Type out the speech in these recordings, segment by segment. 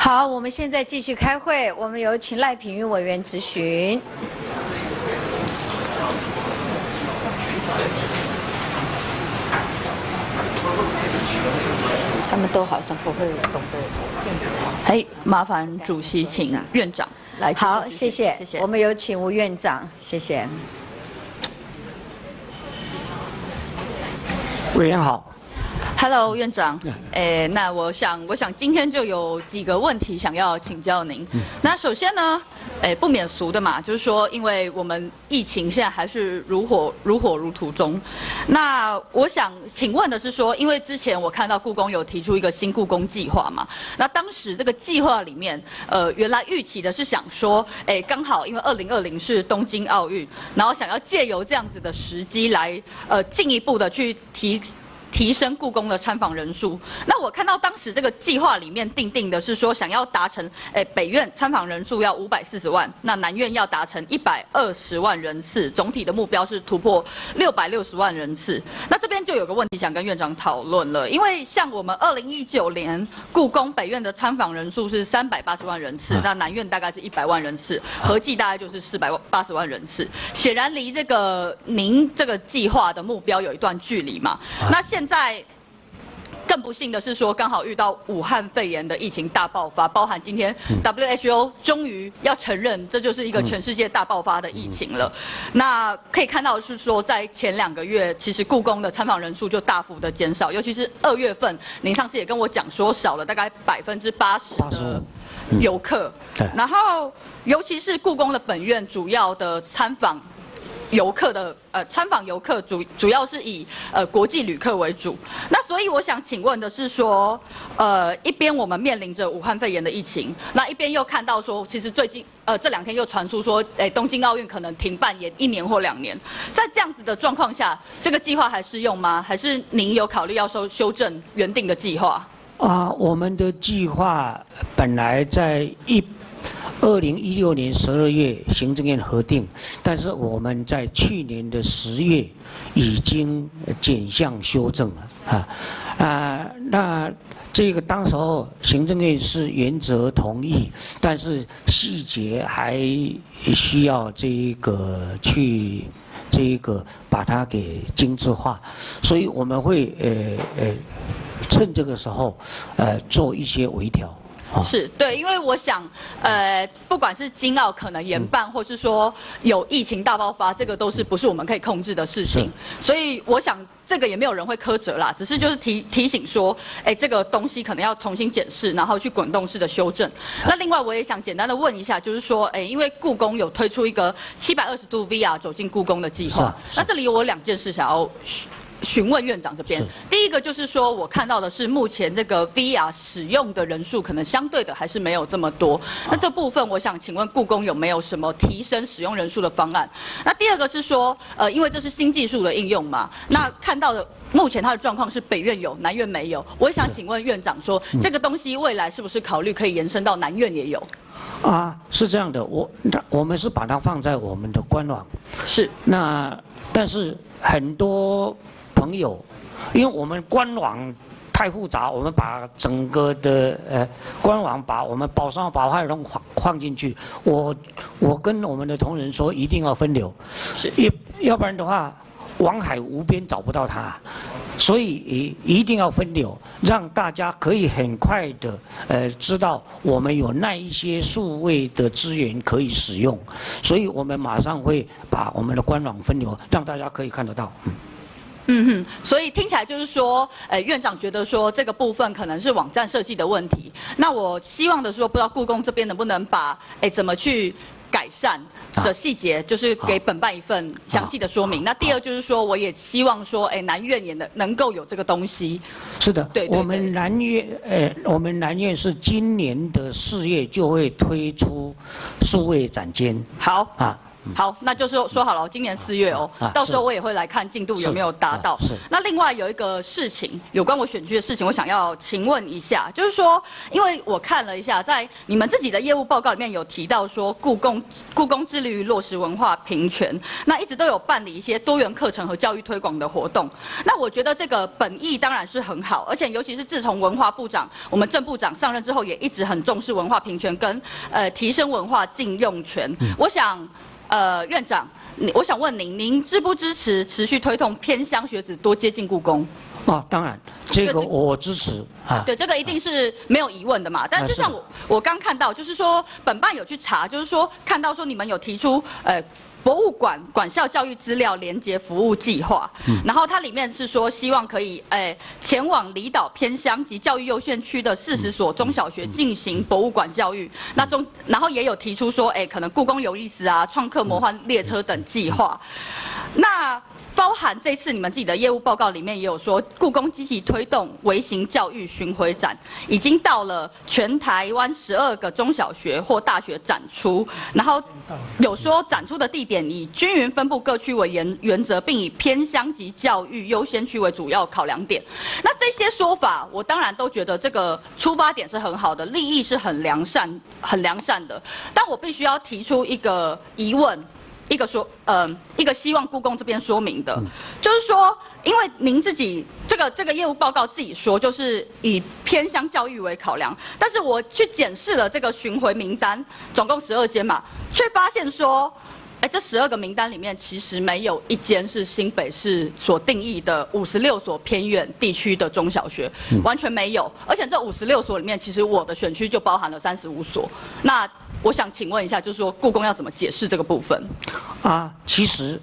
好，我们现在继续开会。我们有请赖品妤委员咨询。他们都好像不会懂得见解。哎，麻烦主席请院长来。好，谢谢，谢谢。我们有请吴院长，谢谢。委员好。Hello，院长。诶，那我想，我想今天就有几个问题想要请教您。那首先呢，诶，不免俗的嘛，就是说，因为我们疫情现在还是如火如火如荼中。那我想请问的是说，因为之前我看到故宫有提出一个新故宫计划嘛，那当时这个计划里面，呃，原来预期的是想说，诶，刚好因为二零二零是东京奥运，然后想要借由这样子的时机来，呃，进一步的去提。提升故宫的参访人数。那我看到当时这个计划里面定定的是说，想要达成，诶，北院参访人数要五百四十万，那南院要达成一百二十万人次，总体的目标是突破六百六十万人次。那这边就有个问题想跟院长讨论了，因为像我们二零一九年故宫北院的参访人数是三百八十万人次，那南院大概是一百万人次，合计大概就是四百八十万人次，显然离这个您这个计划的目标有一段距离嘛。那现现在更不幸的是说，刚好遇到武汉肺炎的疫情大爆发，包含今天 WHO 终于要承认，这就是一个全世界大爆发的疫情了。那可以看到是说，在前两个月，其实故宫的参访人数就大幅的减少，尤其是二月份，您上次也跟我讲说，少了大概百分之八十的游客。然后，尤其是故宫的本院主要的参访。游客的呃参访游客主主要是以呃国际旅客为主，那所以我想请问的是说，呃一边我们面临着武汉肺炎的疫情，那一边又看到说，其实最近呃这两天又传出说，哎东京奥运可能停办也一年或两年，在这样子的状况下，这个计划还适用吗？还是您有考虑要修修正原定的计划？啊，我们的计划本来在一。二零一六年十二月，行政院核定，但是我们在去年的十月已经减项修正了啊啊，那这个当时候行政院是原则同意，但是细节还需要这一个去这一个把它给精致化，所以我们会呃呃趁这个时候呃做一些微调。是对，因为我想，呃，不管是金澳可能延办，或是说有疫情大爆发，这个都是不是我们可以控制的事情。所以我想，这个也没有人会苛责啦，只是就是提提醒说，哎，这个东西可能要重新检视，然后去滚动式的修正。那另外，我也想简单的问一下，就是说，哎，因为故宫有推出一个七百二十度 VR 走进故宫的计划，那这里有我两件事想要。询问院长这边，第一个就是说，我看到的是目前这个 VR 使用的人数可能相对的还是没有这么多。那这部分我想请问故宫有没有什么提升使用人数的方案？那第二个是说，呃，因为这是新技术的应用嘛，那看到的目前它的状况是北院有，南院没有。我也想请问院长说，这个东西未来是不是考虑可以延伸到南院也有？啊，是这样的，我我们是把它放在我们的官网，是那但是很多。朋友，因为我们官网太复杂，我们把整个的呃官网把我们宝山宝海龙放放进去。我我跟我们的同仁说，一定要分流，是，要要不然的话，网海无边找不到它，所以一定要分流，让大家可以很快的呃知道我们有那一些数位的资源可以使用，所以我们马上会把我们的官网分流，让大家可以看得到。哼，所以听起来就是说，呃，院长觉得说这个部分可能是网站设计的问题。那我希望的说，不知道故宫这边能不能把，哎，怎么去改善的细节，就是给本办一份详细的说明。那第二就是说，我也希望说，哎，南院也能能够有这个东西。是的，对，我们南院，呃，我们南院是今年的四月就会推出数位展间。好啊。好，那就是说好了，今年四月哦，啊到时候我也会来看进度有没有达到。是那另外有一个事情，有关我选区的事情，我想要请问一下，就是说，因为我看了一下，在你们自己的业务报告里面有提到说，故宫故宫致力于落实文化平权，那一直都有办理一些多元课程和教育推广的活动。那我觉得这个本意当然是很好，而且尤其是自从文化部长我们郑部长上任之后，也一直很重视文化平权跟呃提升文化禁用权。我想。呃，院长，你我想问您，您支不支持持续推动偏乡学子多接近故宫？哦，当然，这个我支持啊。对，这个一定是没有疑问的嘛。但啊就像我我刚看到，就是说本办有去查，就是说看到说你们有提出呃。博物馆管校教育资料连接服务计划，嗯然后它里面是说希望可以诶、前往离岛偏乡及教育优先区的四十所中小学进行博物馆教育。那中然后也有提出说，诶、可能故宫有意思啊、创客魔幻列车等计划。那包含这次你们自己的业务报告里面也有说，故宫积极推动微型教育巡回展，已经到了全台湾十二个中小学或大学展出，然后有说展出的地点以均匀分布各区为原原则，并以偏乡及教育优先区为主要考量点。那这些说法，我当然都觉得这个出发点是很好的，利益是很良善、很良善的，但我必须要提出一个疑问。一个说，呃，一个希望故宫这边说明的，就是说，因为您自己这个这个业务报告自己说，就是以偏乡教育为考量，但是我去检视了这个巡回名单，总共十二间嘛，却发现说。哎，这十二个名单里面，其实没有一间是新北市所定义的五十六所偏远地区的中小学，完全没有。而且这五十六所里面，其实我的选区就包含了三十五所。那我想请问一下，就是说故宫要怎么解释这个部分？啊，其实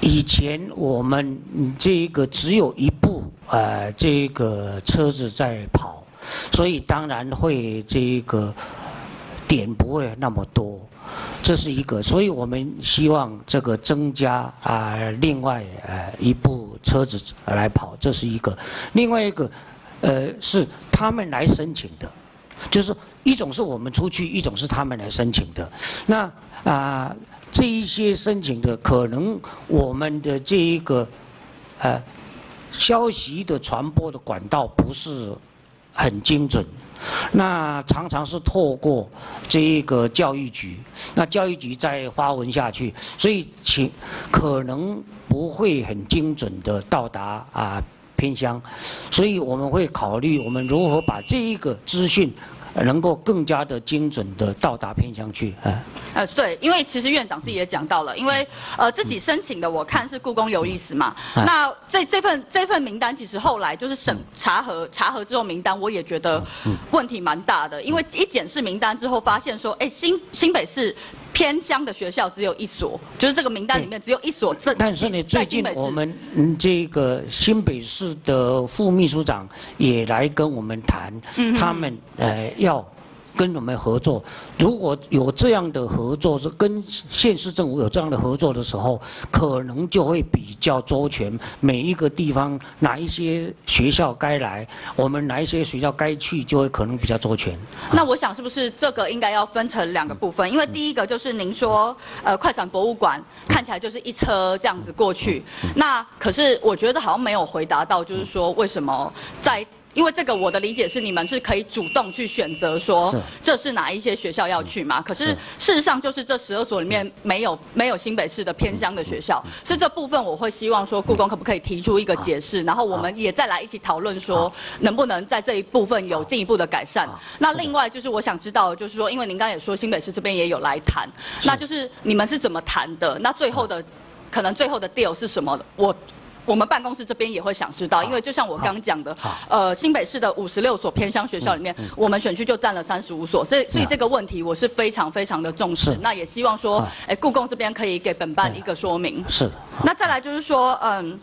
以前我们嗯这个只有一部呃这个车子在跑，所以当然会这个点不会那么多，这是一个。所以我们希望这个增加啊、另外呃一部车子来跑，这是一个。另外一个呃是他们来申请的。就是一种是我们出去，一种是他们来申请的。那啊、这一些申请的，可能我们的这一个呃消息的传播的管道不是很精准。那常常是透过这一个教育局，那教育局再发文下去，所以请可能不会很精准的到达啊、偏乡，所以我们会考虑我们如何把这一个资讯能够更加的精准的到达偏乡去，哎。呃，对，因为其实院长自己也讲到了，因为呃自己申请的，我看是故宫有意思嘛。嗯那这这份这份名单，其实后来就是审查核查核之后，名单我也觉得嗯问题蛮大的，因为一检视名单之后，发现说，哎，新新北市偏乡的学校只有一所，就是这个名单里面只有一所正。但是呢，最近我们嗯这个新北市的副秘书长也来跟我们谈，嗯他们呃要。跟我们合作，如果有这样的合作，是跟县市政府有这样的合作的时候，可能就会比较周全。每一个地方哪一些学校该来，我们哪一些学校该去，就会可能比较周全。那我想是不是这个应该要分成两个部分？因为第一个就是您说，呃，快闪博物馆看起来就是一车这样子过去，那可是我觉得好像没有回答到，就是说为什么在。因为这个，我的理解是你们是可以主动去选择说这是哪一些学校要去嘛？可是是事实上就是这十二所里面没有没有新北市的偏乡的学校，所以这部分我会希望说故宫可不可以提出一个解释，然后我们也再来一起讨论说能不能在这一部分有进一步的改善。那另外就是我想知道，就是说因为您刚刚也说新北市这边也有来谈，那就是你们是怎么谈的？那最后的可能最后的 deal 是什么？我。我们办公室这边也会想知道，因为就像我刚讲的，呃，新北市的五十六所偏乡学校里面，我们选区就占了三十五所，所以所以这个问题我是非常非常的重视。那也希望说好，哎，故宫这边可以给本办一个说明。是，那再来就是说，嗯。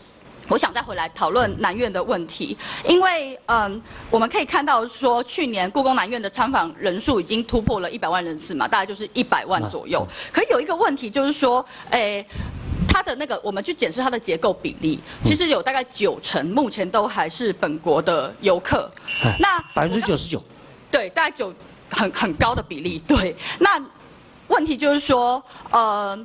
我想再回来讨论南院的问题，因为嗯，我们可以看到说，去年故宫南院的参访人数已经突破了一百万人次嘛，大概就是一百万左右。可有一个问题就是说，诶、它的那个，我们去检视它的结构比例，其实有大概九成，目前都还是本国的游客。那百分之九十九。对，大概九很很高的比例。对，那问题就是说，呃，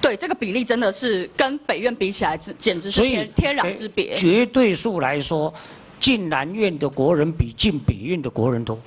对这个比例真的是跟北院比起来，简简直是天天壤呃之别。绝对数来说，进南院的国人比进北院的国人多。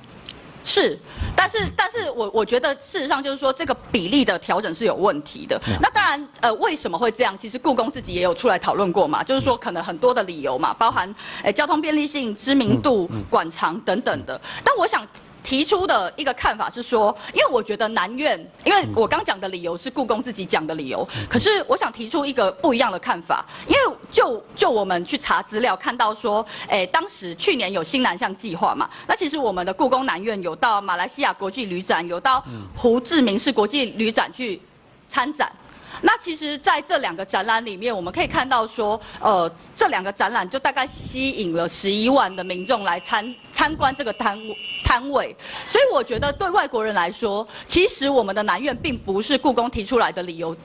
是，但是但是我我觉得事实上就是说这个比例的调整是有问题的。那当然，呃，为什么会这样？其实故宫自己也有出来讨论过嘛，就是说可能很多的理由嘛，包含诶、交通便利性、知名度、馆藏等等的。但我想。提出的一个看法是说，因为我觉得南院，因为我刚讲的理由是故宫自己讲的理由，可是我想提出一个不一样的看法，因为就就我们去查资料看到说，诶，当时去年有新南向计划嘛，那其实我们的故宫南院有到马来西亚国际旅展，有到胡志明市国际旅展去参展。那其实，在这两个展览里面，我们可以看到说，呃，这两个展览就大概吸引了十一万的民众来参参观这个摊摊位，所以我觉得对外国人来说，其实我们的南院并不是故宫提出来的理由。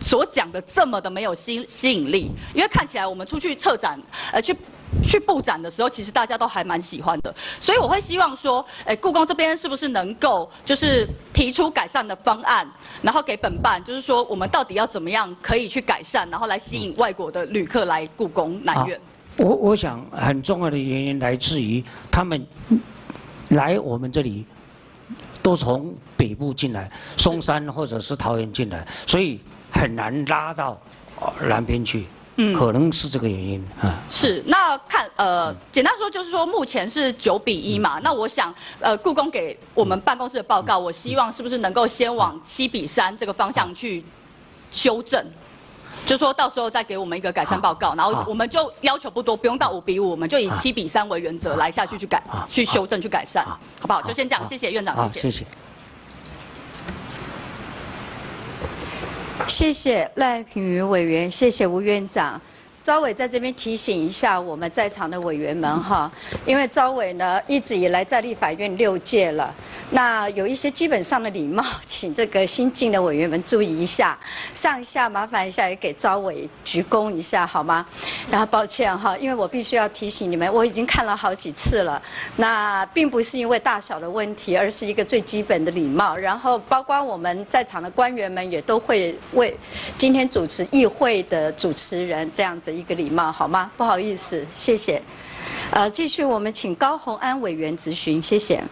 所讲的这么的没有吸吸引力，因为看起来我们出去策展，呃，去去布展的时候，其实大家都还蛮喜欢的，所以我会希望说，哎、故宫这边是不是能够就是提出改善的方案，然后给本办，就是说我们到底要怎么样可以去改善，然后来吸引外国的旅客来故宫南院。我我想很重要的原因来自于他们来我们这里都从北部进来，松山或者是桃园进来，所以很难拉到呃南边去。嗯可能是这个原因啊。是，那看呃，简单说就是说，目前是九比一嘛。那我想，呃，故宫给我们办公室的报告，我希望是不是能够先往七比三这个方向去修正，就说到时候再给我们一个改善报告，然后我们就要求不多，不用到五比五，我们就以七比三为原则来下去去改、去修正、去改善，好好不好？就先这样，谢谢院长，谢谢谢。谢。谢谢赖品妤委员，谢谢吴院长。招委在这边提醒一下我们在场的委员们哈，因为招委呢一直以来在立法院六届了，那有一些基本上的礼貌，请这个新进的委员们注意一下。上下麻烦一下也给招委鞠躬一下好吗？然后抱歉哈，因为我必须要提醒你们，我已经看了好几次了，那并不是因为大小的问题，而是一个最基本的礼貌。然后包括我们在场的官员们也都会为今天主持议会的主持人这样子一个礼貌，好吗？不好意思，谢谢。呃，继续我们请高红安委员咨询，谢谢。